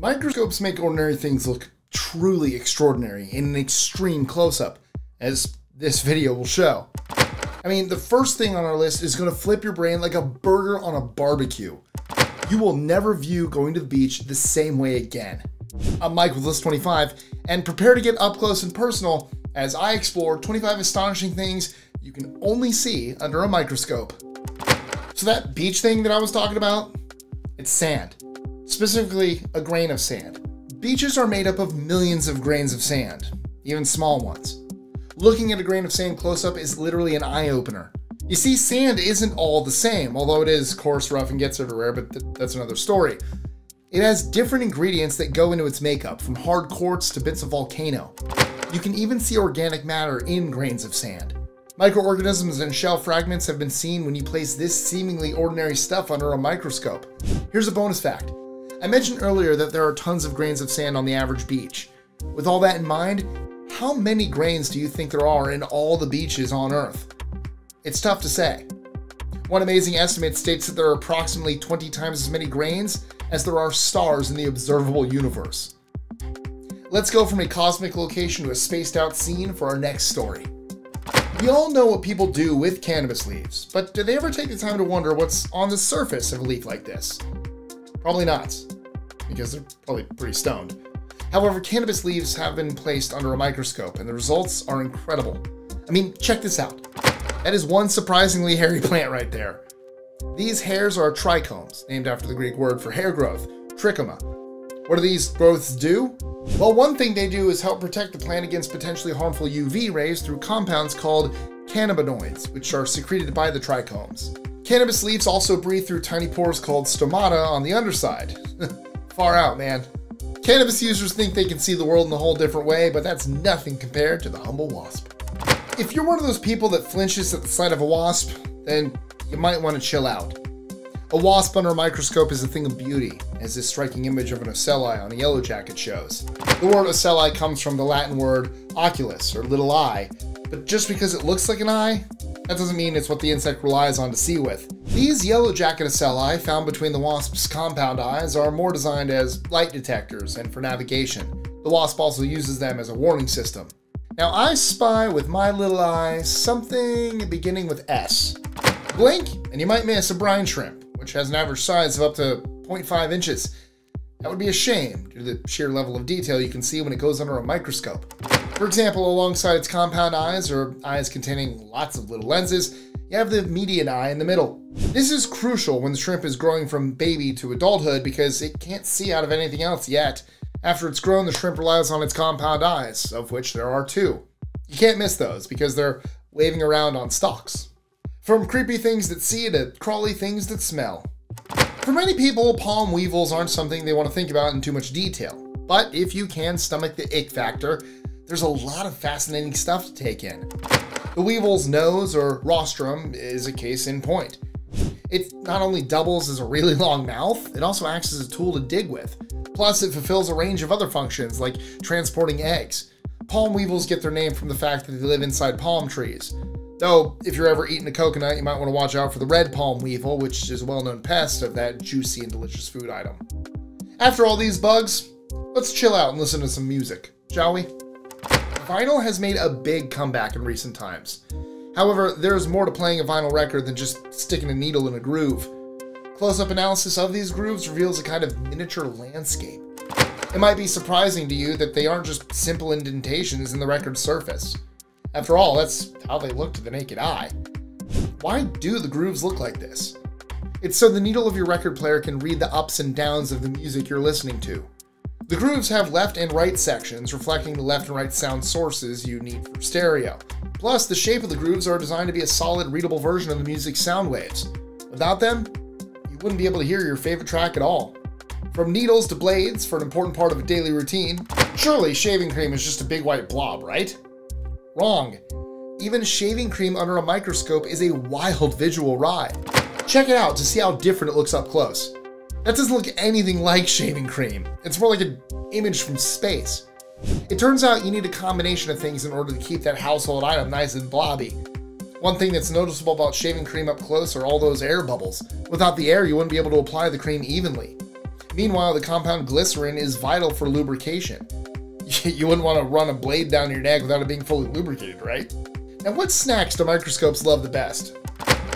Microscopes make ordinary things look truly extraordinary in an extreme close up, as this video will show. I mean, the first thing on our list is going to flip your brain like a burger on a barbecue. You will never view going to the beach the same way again. I'm Mike with List 25, and prepare to get up close and personal as I explore 25 astonishing things you can only see under a microscope. So, that beach thing that I was talking about, it's sand specifically a grain of sand. Beaches are made up of millions of grains of sand, even small ones. Looking at a grain of sand close up is literally an eye opener. You see, sand isn't all the same, although it is coarse, rough, and gets everywhere, but th- that's another story. It has different ingredients that go into its makeup, from hard quartz to bits of volcano. You can even see organic matter in grains of sand. Microorganisms and shell fragments have been seen when you place this seemingly ordinary stuff under a microscope. Here's a bonus fact I mentioned earlier that there are tons of grains of sand on the average beach. With all that in mind, how many grains do you think there are in all the beaches on Earth? It's tough to say. One amazing estimate states that there are approximately 20 times as many grains as there are stars in the observable universe. Let's go from a cosmic location to a spaced out scene for our next story. We all know what people do with cannabis leaves, but do they ever take the time to wonder what's on the surface of a leaf like this? Probably not, because they're probably pretty stoned. However, cannabis leaves have been placed under a microscope, and the results are incredible. I mean, check this out. That is one surprisingly hairy plant right there. These hairs are trichomes, named after the Greek word for hair growth, trichoma. What do these growths do? Well, one thing they do is help protect the plant against potentially harmful UV rays through compounds called cannabinoids, which are secreted by the trichomes. Cannabis leaves also breathe through tiny pores called stomata on the underside. Far out, man. Cannabis users think they can see the world in a whole different way, but that's nothing compared to the humble wasp. If you're one of those people that flinches at the sight of a wasp, then you might want to chill out. A wasp under a microscope is a thing of beauty, as this striking image of an ocelli on a yellow jacket shows. The word ocelli comes from the Latin word oculus, or little eye, but just because it looks like an eye that doesn't mean it's what the insect relies on to see with. These yellow jacket ocelli found between the wasp's compound eyes are more designed as light detectors and for navigation. The wasp also uses them as a warning system. Now I spy with my little eye something beginning with S. Blink, and you might miss a brine shrimp, which has an average size of up to 0.5 inches. That would be a shame due to the sheer level of detail you can see when it goes under a microscope. For example, alongside its compound eyes, or eyes containing lots of little lenses, you have the median eye in the middle. This is crucial when the shrimp is growing from baby to adulthood because it can't see out of anything else yet. After it's grown, the shrimp relies on its compound eyes, of which there are two. You can't miss those because they're waving around on stalks. From creepy things that see to crawly things that smell. For many people, palm weevils aren't something they want to think about in too much detail. But if you can stomach the ick factor, there's a lot of fascinating stuff to take in. The weevil's nose, or rostrum, is a case in point. It not only doubles as a really long mouth, it also acts as a tool to dig with. Plus, it fulfills a range of other functions, like transporting eggs. Palm weevils get their name from the fact that they live inside palm trees. Though, if you're ever eating a coconut, you might want to watch out for the red palm weevil, which is a well known pest of that juicy and delicious food item. After all these bugs, let's chill out and listen to some music, shall we? Vinyl has made a big comeback in recent times. However, there's more to playing a vinyl record than just sticking a needle in a groove. Close up analysis of these grooves reveals a kind of miniature landscape. It might be surprising to you that they aren't just simple indentations in the record's surface. After all, that's how they look to the naked eye. Why do the grooves look like this? It's so the needle of your record player can read the ups and downs of the music you're listening to. The grooves have left and right sections, reflecting the left and right sound sources you need for stereo. Plus, the shape of the grooves are designed to be a solid, readable version of the music's sound waves. Without them, you wouldn't be able to hear your favorite track at all. From needles to blades for an important part of a daily routine, surely shaving cream is just a big white blob, right? Wrong. Even shaving cream under a microscope is a wild visual ride. Check it out to see how different it looks up close. That doesn't look anything like shaving cream. It's more like an image from space. It turns out you need a combination of things in order to keep that household item nice and blobby. One thing that's noticeable about shaving cream up close are all those air bubbles. Without the air, you wouldn't be able to apply the cream evenly. Meanwhile, the compound glycerin is vital for lubrication. You wouldn't want to run a blade down your neck without it being fully lubricated, right? Now, what snacks do microscopes love the best?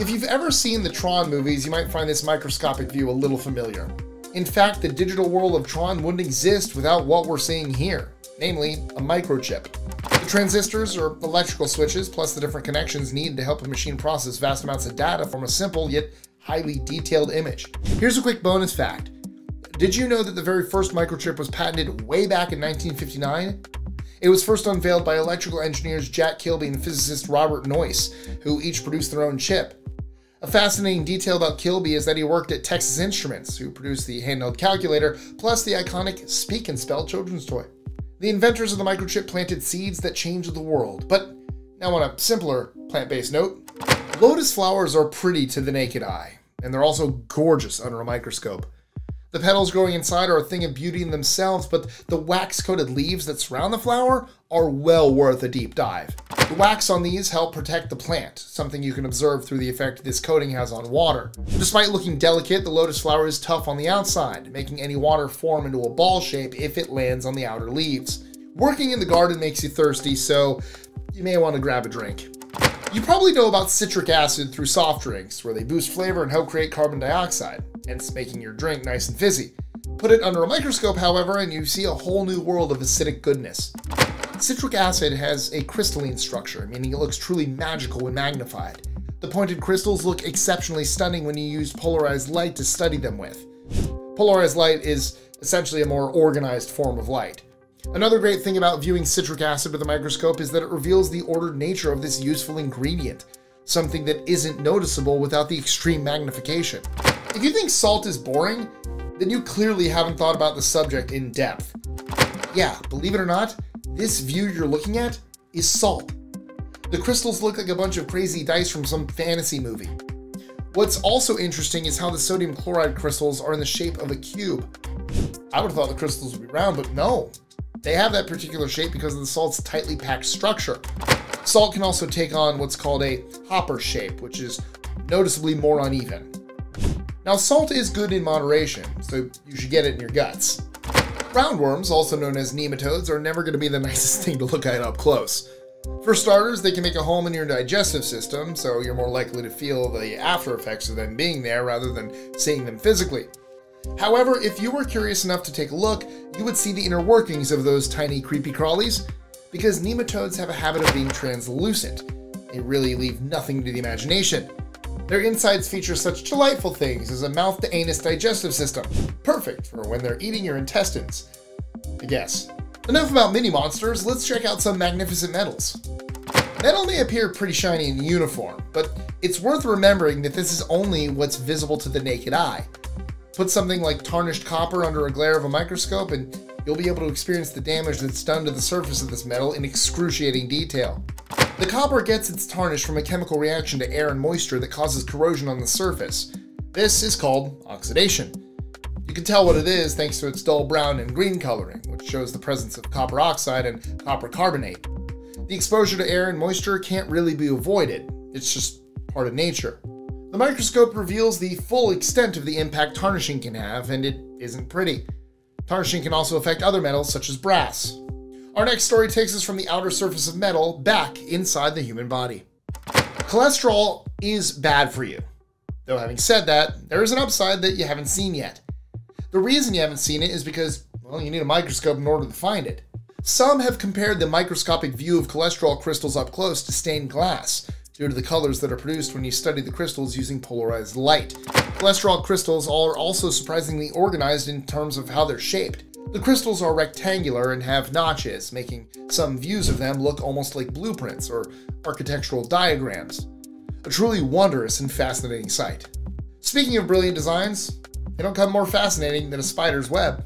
If you've ever seen the Tron movies, you might find this microscopic view a little familiar. In fact, the digital world of Tron wouldn't exist without what we're seeing here, namely a microchip. The transistors, or electrical switches, plus the different connections needed to help a machine process vast amounts of data from a simple yet highly detailed image. Here's a quick bonus fact. Did you know that the very first microchip was patented way back in 1959? It was first unveiled by electrical engineers Jack Kilby and physicist Robert Noyce, who each produced their own chip. A fascinating detail about Kilby is that he worked at Texas Instruments, who produced the handheld calculator, plus the iconic Speak and Spell children's toy. The inventors of the microchip planted seeds that changed the world. But now, on a simpler plant based note, lotus flowers are pretty to the naked eye, and they're also gorgeous under a microscope. The petals growing inside are a thing of beauty in themselves, but the wax coated leaves that surround the flower are well worth a deep dive. The wax on these help protect the plant, something you can observe through the effect this coating has on water. Despite looking delicate, the lotus flower is tough on the outside, making any water form into a ball shape if it lands on the outer leaves. Working in the garden makes you thirsty, so you may want to grab a drink. You probably know about citric acid through soft drinks, where they boost flavor and help create carbon dioxide, hence making your drink nice and fizzy. Put it under a microscope, however, and you see a whole new world of acidic goodness. Citric acid has a crystalline structure, meaning it looks truly magical when magnified. The pointed crystals look exceptionally stunning when you use polarized light to study them with. Polarized light is essentially a more organized form of light. Another great thing about viewing citric acid with a microscope is that it reveals the ordered nature of this useful ingredient, something that isn't noticeable without the extreme magnification. If you think salt is boring, then you clearly haven't thought about the subject in depth. Yeah, believe it or not, this view you're looking at is salt. The crystals look like a bunch of crazy dice from some fantasy movie. What's also interesting is how the sodium chloride crystals are in the shape of a cube. I would have thought the crystals would be round, but no, they have that particular shape because of the salt's tightly packed structure. Salt can also take on what's called a hopper shape, which is noticeably more uneven. Now, salt is good in moderation, so you should get it in your guts. Roundworms, also known as nematodes, are never going to be the nicest thing to look at up close. For starters, they can make a home in your digestive system, so you're more likely to feel the after effects of them being there rather than seeing them physically. However, if you were curious enough to take a look, you would see the inner workings of those tiny creepy crawlies, because nematodes have a habit of being translucent. They really leave nothing to the imagination. Their insides feature such delightful things as a mouth to anus digestive system, perfect for when they're eating your intestines. I guess. Enough about mini monsters, let's check out some magnificent metals. Metal may appear pretty shiny and uniform, but it's worth remembering that this is only what's visible to the naked eye. Put something like tarnished copper under a glare of a microscope, and you'll be able to experience the damage that's done to the surface of this metal in excruciating detail. The copper gets its tarnish from a chemical reaction to air and moisture that causes corrosion on the surface. This is called oxidation. You can tell what it is thanks to its dull brown and green coloring, which shows the presence of copper oxide and copper carbonate. The exposure to air and moisture can't really be avoided, it's just part of nature. The microscope reveals the full extent of the impact tarnishing can have, and it isn't pretty. Tarnishing can also affect other metals such as brass. Our next story takes us from the outer surface of metal back inside the human body. Cholesterol is bad for you. Though, having said that, there is an upside that you haven't seen yet. The reason you haven't seen it is because, well, you need a microscope in order to find it. Some have compared the microscopic view of cholesterol crystals up close to stained glass, due to the colors that are produced when you study the crystals using polarized light. Cholesterol crystals are also surprisingly organized in terms of how they're shaped. The crystals are rectangular and have notches, making some views of them look almost like blueprints or architectural diagrams. A truly wondrous and fascinating sight. Speaking of brilliant designs, they don't come more fascinating than a spider's web.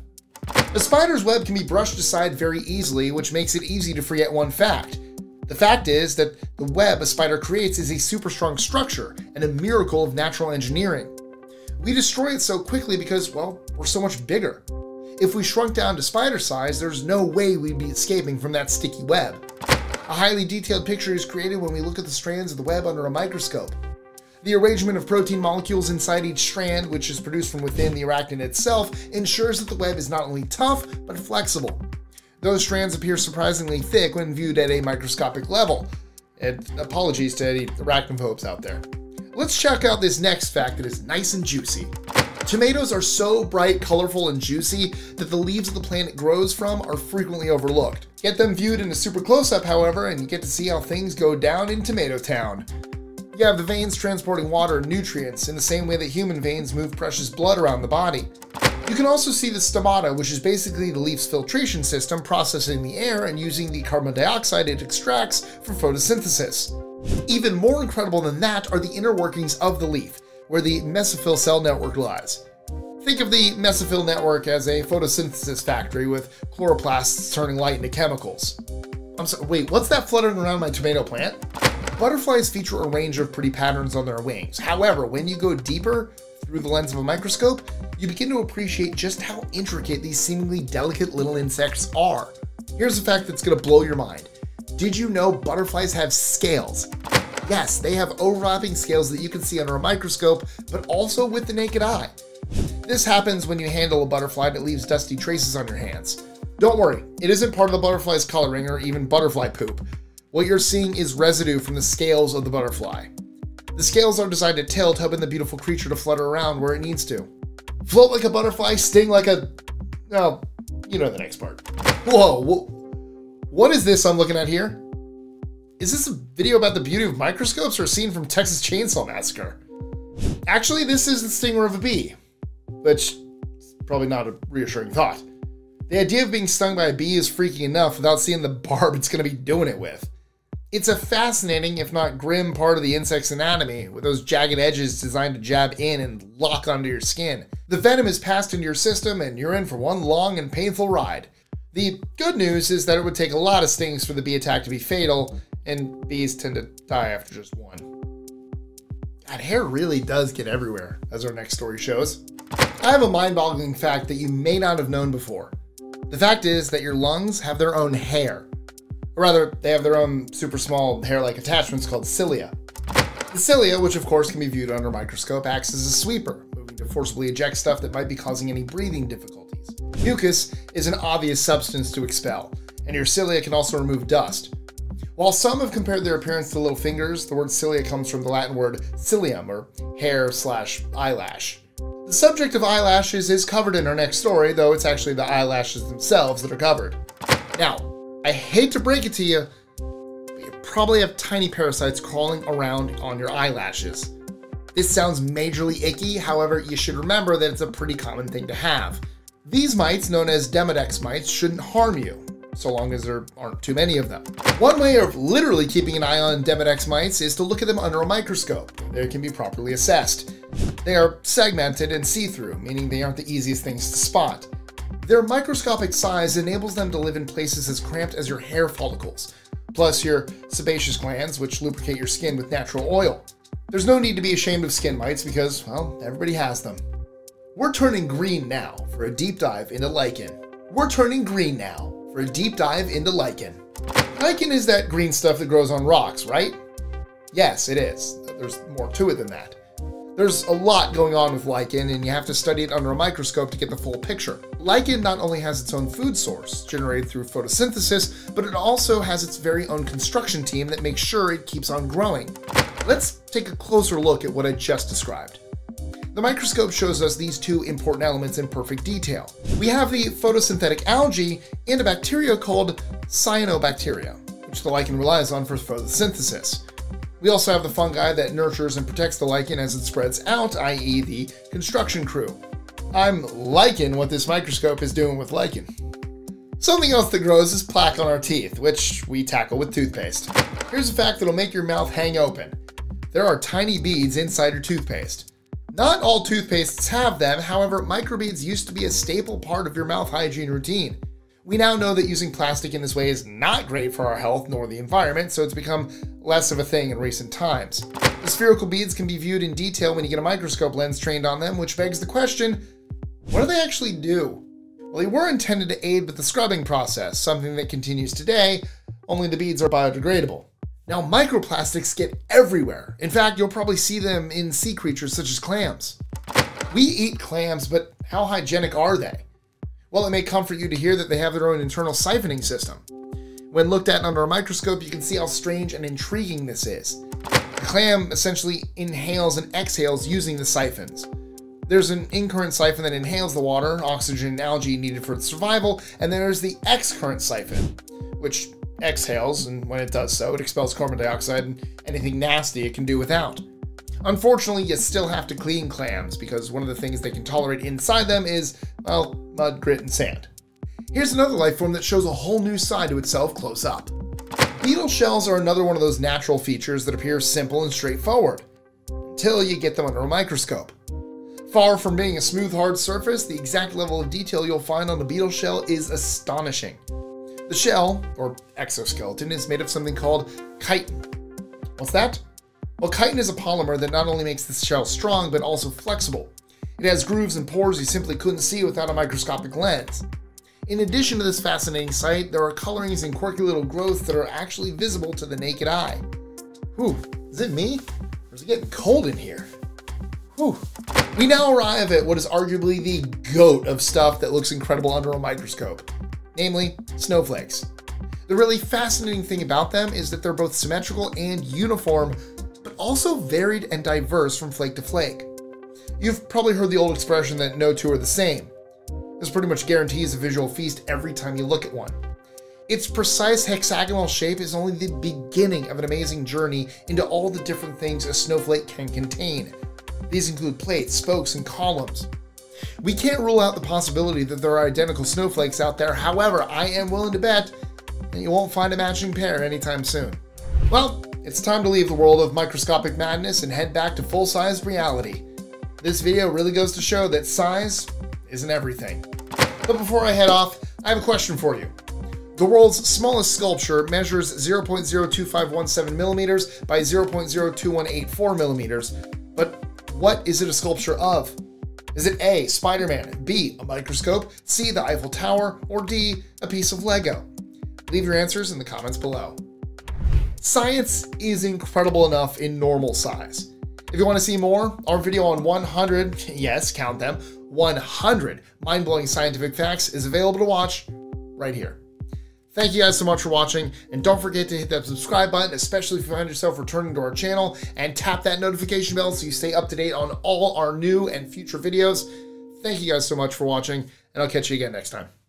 A spider's web can be brushed aside very easily, which makes it easy to forget one fact. The fact is that the web a spider creates is a super strong structure and a miracle of natural engineering. We destroy it so quickly because, well, we're so much bigger. If we shrunk down to spider size, there's no way we'd be escaping from that sticky web. A highly detailed picture is created when we look at the strands of the web under a microscope. The arrangement of protein molecules inside each strand, which is produced from within the arachnid itself, ensures that the web is not only tough, but flexible. Those strands appear surprisingly thick when viewed at a microscopic level. And apologies to any arachnophobes out there. Let's check out this next fact that is nice and juicy. Tomatoes are so bright, colorful, and juicy that the leaves the plant grows from are frequently overlooked. Get them viewed in a super close-up, however, and you get to see how things go down in Tomato Town. You have the veins transporting water and nutrients in the same way that human veins move precious blood around the body. You can also see the stomata, which is basically the leaf's filtration system processing the air and using the carbon dioxide it extracts for photosynthesis. Even more incredible than that are the inner workings of the leaf, where the mesophyll cell network lies. Think of the mesophyll network as a photosynthesis factory with chloroplasts turning light into chemicals. I'm sorry, wait, what's that fluttering around my tomato plant? Butterflies feature a range of pretty patterns on their wings. However, when you go deeper, through the lens of a microscope, you begin to appreciate just how intricate these seemingly delicate little insects are. Here's a fact that's gonna blow your mind. Did you know butterflies have scales? Yes, they have overlapping scales that you can see under a microscope, but also with the naked eye. This happens when you handle a butterfly that leaves dusty traces on your hands. Don't worry, it isn't part of the butterfly's coloring or even butterfly poop. What you're seeing is residue from the scales of the butterfly. The scales are designed to tilt, helping the beautiful creature to flutter around where it needs to. Float like a butterfly, sting like a... Oh, you know the next part. Whoa, what is this I'm looking at here? Is this a video about the beauty of microscopes or a scene from Texas Chainsaw Massacre? Actually, this is the stinger of a bee, which is probably not a reassuring thought. The idea of being stung by a bee is freaky enough without seeing the barb it's going to be doing it with. It's a fascinating, if not grim, part of the insect's anatomy, with those jagged edges designed to jab in and lock onto your skin. The venom is passed into your system, and you're in for one long and painful ride. The good news is that it would take a lot of stings for the bee attack to be fatal, and bees tend to die after just one. God, hair really does get everywhere, as our next story shows. I have a mind boggling fact that you may not have known before. The fact is that your lungs have their own hair. Or rather, they have their own super small hair-like attachments called cilia. The cilia, which of course can be viewed under a microscope, acts as a sweeper, moving to forcibly eject stuff that might be causing any breathing difficulties. Mucus is an obvious substance to expel, and your cilia can also remove dust. While some have compared their appearance to little fingers, the word cilia comes from the Latin word cilium, or hair slash eyelash. The subject of eyelashes is covered in our next story, though it's actually the eyelashes themselves that are covered. Now, I hate to break it to you, but you probably have tiny parasites crawling around on your eyelashes. This sounds majorly icky, however, you should remember that it's a pretty common thing to have. These mites, known as Demodex mites, shouldn't harm you, so long as there aren't too many of them. One way of literally keeping an eye on Demodex mites is to look at them under a microscope. They can be properly assessed. They are segmented and see-through, meaning they aren't the easiest things to spot. Their microscopic size enables them to live in places as cramped as your hair follicles, plus your sebaceous glands, which lubricate your skin with natural oil. There's no need to be ashamed of skin mites because, well, everybody has them. We're turning green now for a deep dive into lichen. We're turning green now for a deep dive into lichen. Lichen is that green stuff that grows on rocks, right? Yes, it is. There's more to it than that. There's a lot going on with lichen, and you have to study it under a microscope to get the full picture. Lichen not only has its own food source, generated through photosynthesis, but it also has its very own construction team that makes sure it keeps on growing. Let's take a closer look at what I just described. The microscope shows us these two important elements in perfect detail. We have the photosynthetic algae and a bacteria called cyanobacteria, which the lichen relies on for photosynthesis. We also have the fungi that nurtures and protects the lichen as it spreads out, i.e. the construction crew. I'm liking what this microscope is doing with lichen. Something else that grows is plaque on our teeth, which we tackle with toothpaste. Here's a fact that'll make your mouth hang open. There are tiny beads inside your toothpaste. Not all toothpastes have them, however, microbeads used to be a staple part of your mouth hygiene routine. We now know that using plastic in this way is not great for our health nor the environment, so it's become less of a thing in recent times. The spherical beads can be viewed in detail when you get a microscope lens trained on them, which begs the question, what do they actually do? Well, they were intended to aid with the scrubbing process, something that continues today, only the beads are biodegradable. Now, microplastics get everywhere. In fact, you'll probably see them in sea creatures such as clams. We eat clams, but how hygienic are they? Well, it may comfort you to hear that they have their own internal siphoning system. When looked at under a microscope, you can see how strange and intriguing this is. The clam essentially inhales and exhales using the siphons. There's an in-current siphon that inhales the water, oxygen, and algae needed for its survival, and there's the excurrent siphon, which exhales, and when it does so, it expels carbon dioxide and anything nasty it can do without. Unfortunately, you still have to clean clams because one of the things they can tolerate inside them is, well, mud, grit, and sand. Here's another life form that shows a whole new side to itself close up. Beetle shells are another one of those natural features that appear simple and straightforward, until you get them under a microscope. Far from being a smooth, hard surface, the exact level of detail you'll find on a beetle shell is astonishing. The shell, or exoskeleton, is made of something called chitin. What's that? Well, chitin is a polymer that not only makes the shell strong, but also flexible. It has grooves and pores you simply couldn't see without a microscopic lens. In addition to this fascinating sight, there are colorings and quirky little growths that are actually visible to the naked eye. Whew, is it me? Or is it getting cold in here? Whew. We now arrive at what is arguably the goat of stuff that looks incredible under a microscope namely snowflakes. The really fascinating thing about them is that they're both symmetrical and uniform, but also varied and diverse from flake to flake. You've probably heard the old expression that no two are the same. This pretty much guarantees a visual feast every time you look at one. Its precise hexagonal shape is only the beginning of an amazing journey into all the different things a snowflake can contain. These include plates, spokes, and columns. We can't rule out the possibility that there are identical snowflakes out there, however, I am willing to bet that you won't find a matching pair anytime soon. Well, it's time to leave the world of microscopic madness and head back to full-sized reality. This video really goes to show that size isn't everything. But before I head off, I have a question for you. The world's smallest sculpture measures 0.02517 millimeters by 0.02184 millimeters, but what is it a sculpture of? Is it A, Spider Man, B, a microscope, C, the Eiffel Tower, or D, a piece of Lego? Leave your answers in the comments below. Science is incredible enough in normal size. If you want to see more, our video on 100, yes, count them, 100 mind blowing scientific facts is available to watch right here. Thank you guys so much for watching, and don't forget to hit that subscribe button, especially if you find yourself returning to our channel, and tap that notification bell so you stay up to date on all our new and future videos. Thank you guys so much for watching, and I'll catch you again next time.